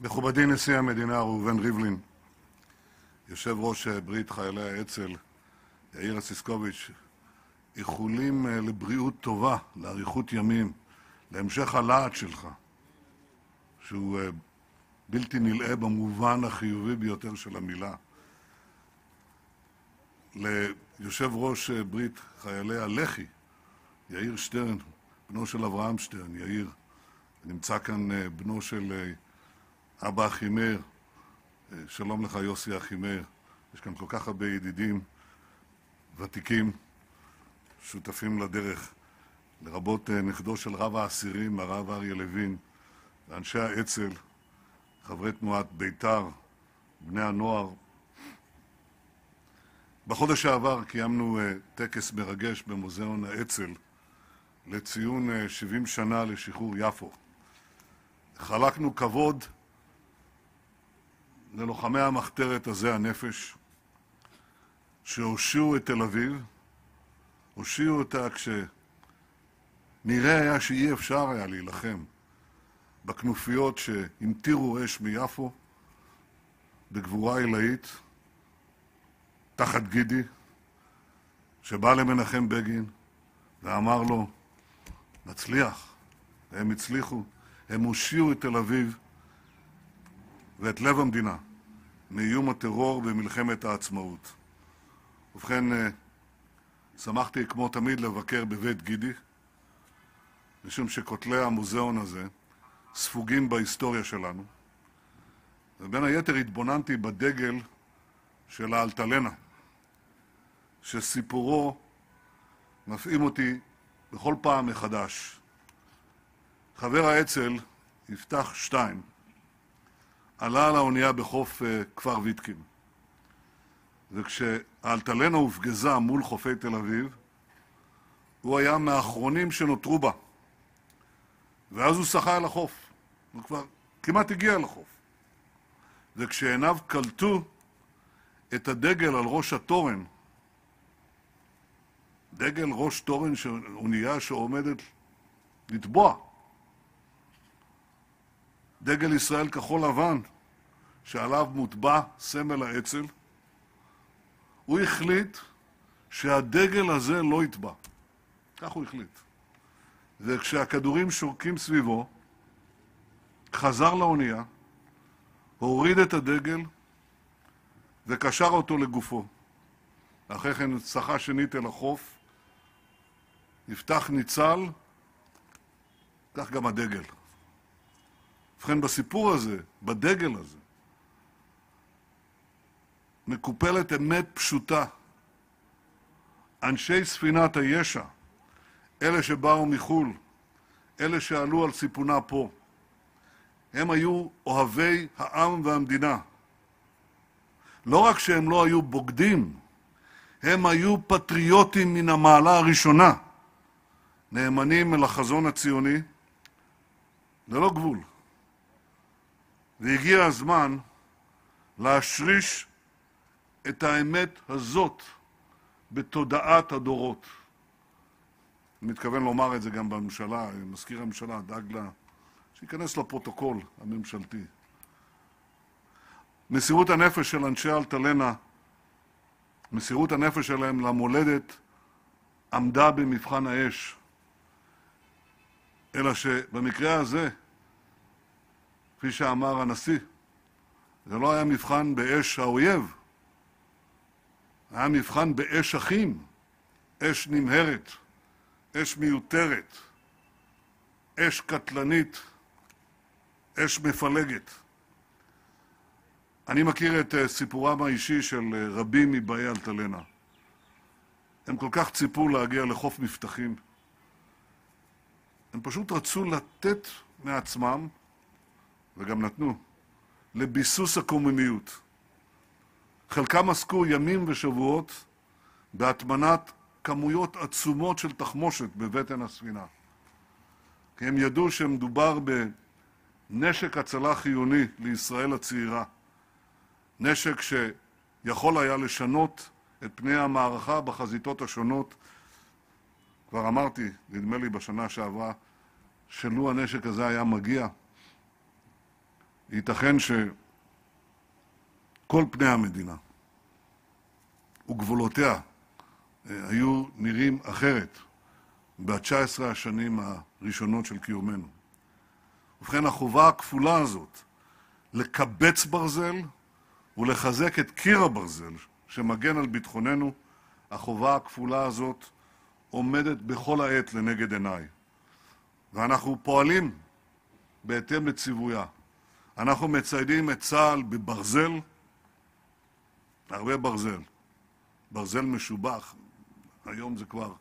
מכובדי נשיא המדינה ראובן ריבלין, יושב ראש ברית חיילי האצ"ל יאיר אסיסקוביץ', איחולים לבריאות טובה, לאריכות ימים, להמשך הלהט שלך, שהוא בלתי נלאה במובן החיובי ביותר של המילה. ליושב ראש ברית חיילי הלח"י, יאיר שטרן, בנו של אברהם שטרן, יאיר, נמצא כאן בנו של אבא אחימאיר, שלום לך יוסי אחימאיר, יש כאן כל כך הרבה ידידים ותיקים, שותפים לדרך, לרבות נכדו של רב האסירים, הרב אריה לוין, ואנשי האצ"ל, חברי תנועת בית"ר, בני הנוער. בחודש שעבר קיימנו טקס מרגש במוזיאון האצ"ל לציון 70 שנה לשחרור יפו. חלקנו כבוד ללוחמי המחתרת עזי הנפש, שהושיעו את תל אביב, הושיעו אותה כשנראה היה שאי אפשר היה להילחם בכנופיות שהמטירו אש מיפו בגבורה עילאית, תחת גידי, שבא למנחם בגין ואמר לו, נצליח, והם הצליחו, הם הושיעו את תל אביב ואת לב המדינה מאיום הטרור במלחמת העצמאות. ובכן, שמחתי כמו תמיד לבקר בבית גידי, משום שכותלי המוזיאון הזה ספוגים בהיסטוריה שלנו, ובין היתר התבוננתי בדגל של האלטלנה, שסיפורו מפעים אותי בכל פעם מחדש. חבר האצ"ל, יפתח שטיין, עלה על האונייה בחוף כפר ויתקין, וכשהאלטלנה הופגזה מול חופי תל אביב, הוא היה מהאחרונים שנותרו בה. ואז הוא שחה אל החוף, הוא כבר כמעט הגיע אל החוף. וכשעיניו קלטו את הדגל על ראש התורן, דגל ראש תורן אונייה שעומדת לטבוע, דגל ישראל כחול לבן, שעליו מוטבע סמל האצ"ל, הוא החליט שהדגל הזה לא יטבע. כך הוא החליט. וכשהכדורים שורקים סביבו, חזר לאונייה, הוריד את הדגל וקשר אותו לגופו. אחרי כן שחה שנית אל החוף, נפתח ניצל, כך גם הדגל. ובכן, בסיפור הזה, בדגל הזה, מקופלת אמת פשוטה. אנשי ספינת הישע, אלה שבאו מחו"ל, אלה שעלו על סיפונה פה, הם היו אוהבי העם והמדינה. לא רק שהם לא היו בוגדים, הם היו פטריוטים מן המעלה הראשונה, נאמנים אל החזון הציוני ללא גבול. והגיע הזמן להשריש את האמת הזאת בתודעת הדורות. אני מתכוון לומר את זה גם בממשלה, מזכיר הממשלה דאג לה, שייכנס לפרוטוקול הממשלתי. מסירות הנפש של אנשי אלטלנה, מסירות הנפש שלהם למולדת, עמדה במבחן האש. אלא שבמקרה הזה, כפי שאמר הנשיא, זה לא היה מבחן באש האויב, היה מבחן באש אחים, אש נמהרת, אש מיותרת, אש קטלנית, אש מפלגת. אני מכיר את סיפורם האישי של רבים מבאי אלטלנה. הם כל כך ציפו להגיע לחוף מבטחים. הם פשוט רצו לתת מעצמם, וגם נתנו, לביסוס הקוממיות. חלקם עסקו ימים ושבועות בהטמנת כמויות עצומות של תחמושת בבטן הספינה. כי הם ידעו שמדובר בנשק הצלה חיוני לישראל הצעירה. נשק שיכול היה לשנות את פני המערכה בחזיתות השונות. כבר אמרתי, נדמה לי בשנה שעברה, שלו הנשק הזה היה מגיע, ייתכן שכל פני המדינה וגבולותיה היו נראים אחרת ב-19 השנים הראשונות של קיומנו. ובכן, החובה הכפולה הזאת לקבץ ברזל ולחזק את קיר הברזל שמגן על ביטחוננו, החובה הכפולה הזאת עומדת בכל העת לנגד עיניי. ואנחנו פועלים בהתאם לציוויה. אנחנו מציידים את צה"ל בברזל, הרבה ברזל, ברזל משובח, היום זה כבר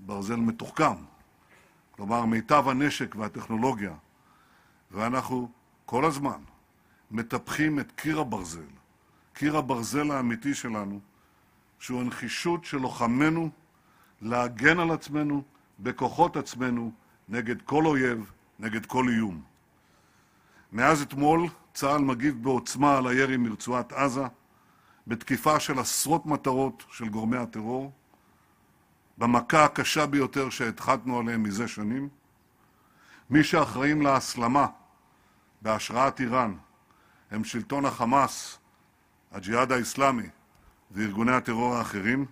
ברזל מתוחכם, כלומר מיטב הנשק והטכנולוגיה, ואנחנו כל הזמן מטפחים את קיר הברזל, קיר הברזל האמיתי שלנו, שהוא הנחישות של לוחמינו להגן על עצמנו בכוחות עצמנו נגד כל אויב, נגד כל איום. מאז אתמול צה"ל מגיב בעוצמה על הירי מרצועת עזה, בתקיפה של עשרות מטרות של גורמי הטרור, במכה הקשה ביותר שהדחקנו עליהם מזה שנים. מי שאחראים להסלמה בהשראת איראן הם שלטון החמאס, הג'יהאד האסלאמי וארגוני הטרור האחרים.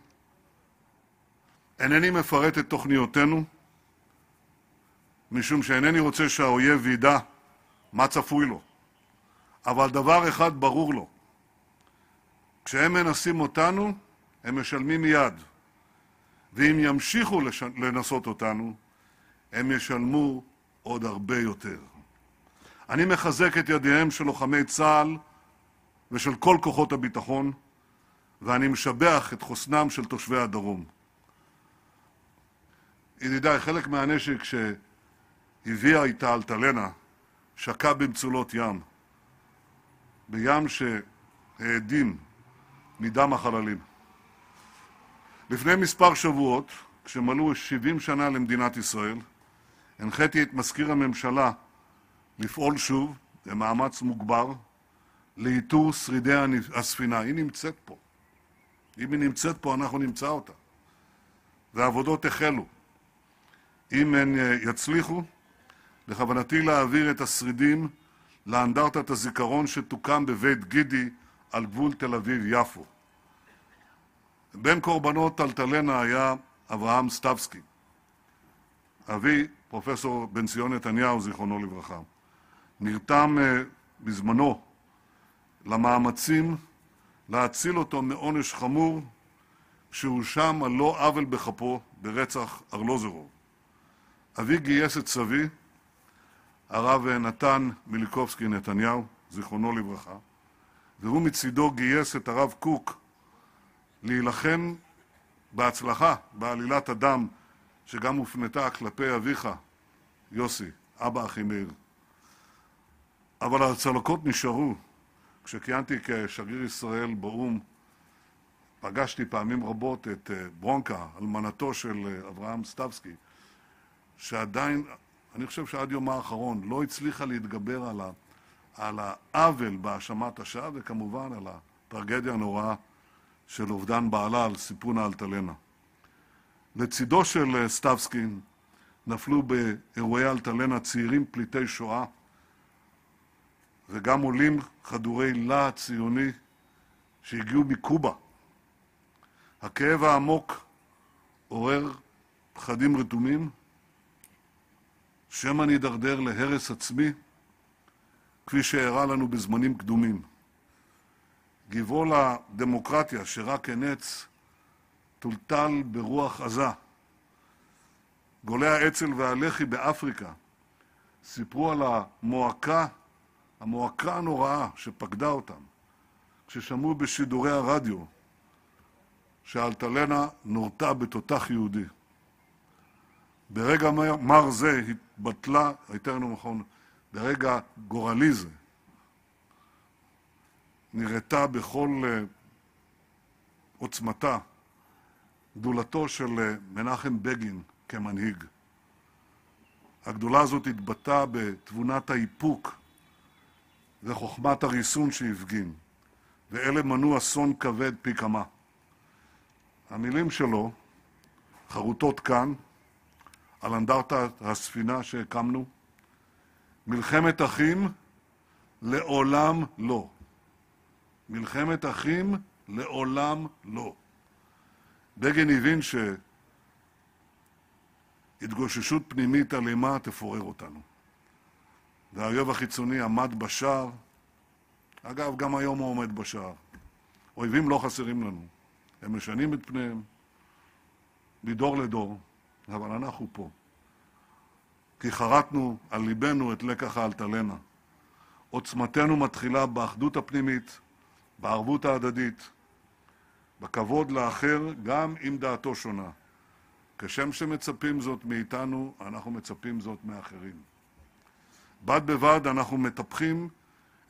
אינני מפרט את תוכניותינו, משום שאינני רוצה שהאויב ידע מה צפוי לו. אבל דבר אחד ברור לו, כשהם מנסים אותנו, הם משלמים מיד. ואם ימשיכו לש... לנסות אותנו, הם ישלמו עוד הרבה יותר. אני מחזק את ידיהם של לוחמי צה"ל ושל כל כוחות הביטחון, ואני משבח את חוסנם של תושבי הדרום. ידידיי, חלק מהנשק שהביאה איתה אלטלנה שקע במצולות ים, בים שהאדים מדם החללים. לפני מספר שבועות, כשמלאו 70 שנה למדינת ישראל, הנחיתי את מזכיר הממשלה לפעול שוב, במאמץ מוגבר, לאיתור שרידי הספינה. היא נמצאת פה. אם היא נמצאת פה, אנחנו נמצא אותה. והעבודות החלו. אם הן אה, יצליחו, בכוונתי להעביר את השרידים לאנדרטת הזיכרון שתוקם בבית גידי על גבול תל אביב-יפו. בין קורבנות אלטלנה היה אברהם סטבסקי, אבי פרופסור בן ציון נתניהו, זיכרונו לברכה. נרתם uh, בזמנו למאמצים להציל אותו מעונש חמור שהואשם על לא עוול בכפו ברצח ארלוזרוב. אבי גייס את סבי, הרב נתן מיליקובסקי נתניהו, זיכרונו לברכה, והוא מצידו גייס את הרב קוק להילחם בהצלחה בעלילת הדם שגם הופנתה כלפי אביך, יוסי, אבא אחימאיר. אבל הצלקות נשארו. כשכיהנתי כשגריר ישראל באו"ם, פגשתי פעמים רבות את אה, ברונקה, אלמנתו של אה, אברהם סטבסקי, שעדיין, אני חושב שעד יומה האחרון, לא הצליחה להתגבר על, ה, על העוול בהאשמת השווא, וכמובן על הטרגדיה הנוראה של אובדן בעלה על סיפון האלטלנה. לצידו של אה, סטבסקין נפלו באירועי אלטלנה צעירים פליטי שואה וגם עולים חדורי להט ציוני שהגיעו מקובה. הכאב העמוק עורר פחדים רתומים, שמא נידרדר להרס עצמי, כפי שאירע לנו בזמנים קדומים. גבעול הדמוקרטיה שרק הנץ טולטל ברוח עזה. גולי האצ"ל והלח"י באפריקה סיפרו על המועקה, המועקה הנוראה שפקדה אותם כששמעו בשידורי הרדיו שאלטלנה נורתה בתותח יהודי. ברגע מר זה התבטלה, לנו נכון, ברגע גורלי זה, נראתה בכל אה, עוצמתה גדולתו של אה, מנחם בגין כמנהיג. הגדולה הזאת התבטאה בתבונת האיפוק וחוכמת הריסון שהפגין, ואלה מנעו אסון כבד פי כמה. המילים שלו חרוטות כאן, על אנדרטת הספינה שהקמנו, מלחמת אחים לעולם לא. מלחמת אחים, לעולם לא. בגין הבין שהתגוששות פנימית אלימה תפורר אותנו. והאויב החיצוני עמד בשער, אגב, גם היום הוא עומד בשער. אויבים לא חסרים לנו. הם משנים את פניהם מדור לדור, אבל אנחנו פה. כי חרטנו על ליבנו את לקח האלטלנה. עוצמתנו מתחילה באחדות הפנימית, בערבות ההדדית, בכבוד לאחר, גם אם דעתו שונה. כשם שמצפים זאת מאיתנו, אנחנו מצפים זאת מאחרים. בד בבד אנחנו מטפחים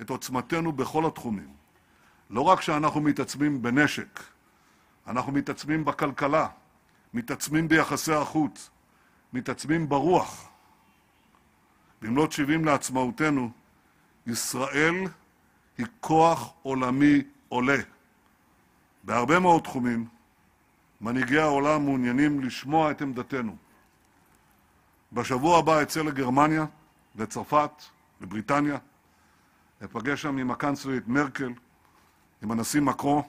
את עוצמתנו בכל התחומים. לא רק שאנחנו מתעצמים בנשק, אנחנו מתעצמים בכלכלה, מתעצמים ביחסי החוץ, מתעצמים ברוח. במלאת 70 לעצמאותנו, ישראל היא כוח עולמי עולה. בהרבה מאוד תחומים, מנהיגי העולם מעוניינים לשמוע את עמדתנו. בשבוע הבא אצא לגרמניה, לצרפת, לבריטניה, אפגש שם עם הקנצלרית מרקל, עם הנשיא מקרו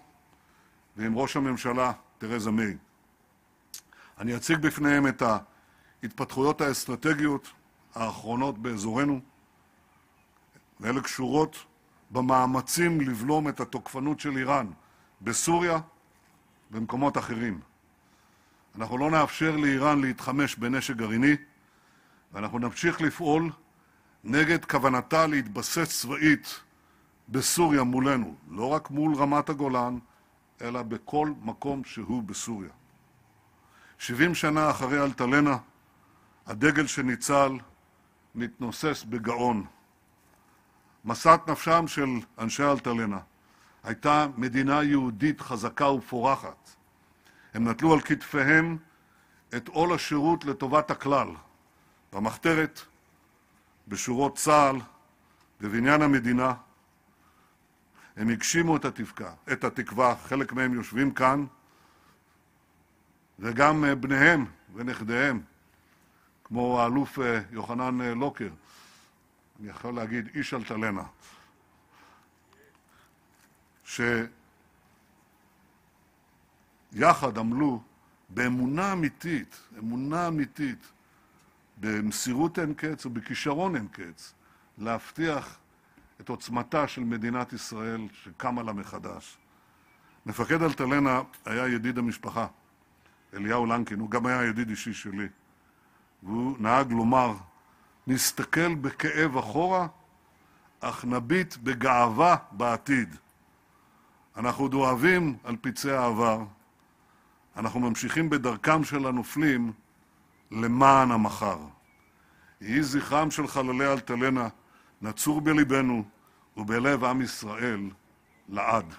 ועם ראש הממשלה תרזה מיי. אני אציג בפניהם את ההתפתחויות האסטרטגיות האחרונות באזורנו, ואלה קשורות במאמצים לבלום את התוקפנות של איראן בסוריה ובמקומות אחרים. אנחנו לא נאפשר לאיראן להתחמש בנשק גרעיני, ואנחנו נמשיך לפעול נגד כוונתה להתבסס צבאית בסוריה מולנו, לא רק מול רמת הגולן, אלא בכל מקום שהוא בסוריה. 70 שנה אחרי אלטלנה, הדגל שניצל מתנוסס בגאון. משאת נפשם של אנשי אלטלנה הייתה מדינה יהודית חזקה ופורחת. הם נטלו על כתפיהם את עול השירות לטובת הכלל, במחתרת, בשורות צה"ל, בבניין המדינה. הם הגשימו את התקווה, את התקווה, חלק מהם יושבים כאן, וגם בניהם ונכדיהם, כמו האלוף יוחנן לוקר, אני יכול להגיד איש אלטלנה, שיחד עמלו באמונה אמיתית, אמונה אמיתית, במסירות אין קץ ובכישרון אין קץ, להבטיח את עוצמתה של מדינת ישראל שקמה לה מחדש. מפקד אלטלנה היה ידיד המשפחה, אליהו לנקין, הוא גם היה ידיד אישי שלי. והוא נהג לומר, נסתכל בכאב אחורה, אך נביט בגאווה בעתיד. אנחנו עוד אוהבים על פצעי העבר, אנחנו ממשיכים בדרכם של הנופלים למען המחר. יהי זכרם של חללי אלטלנה נצור בלבנו ובלב עם ישראל לעד.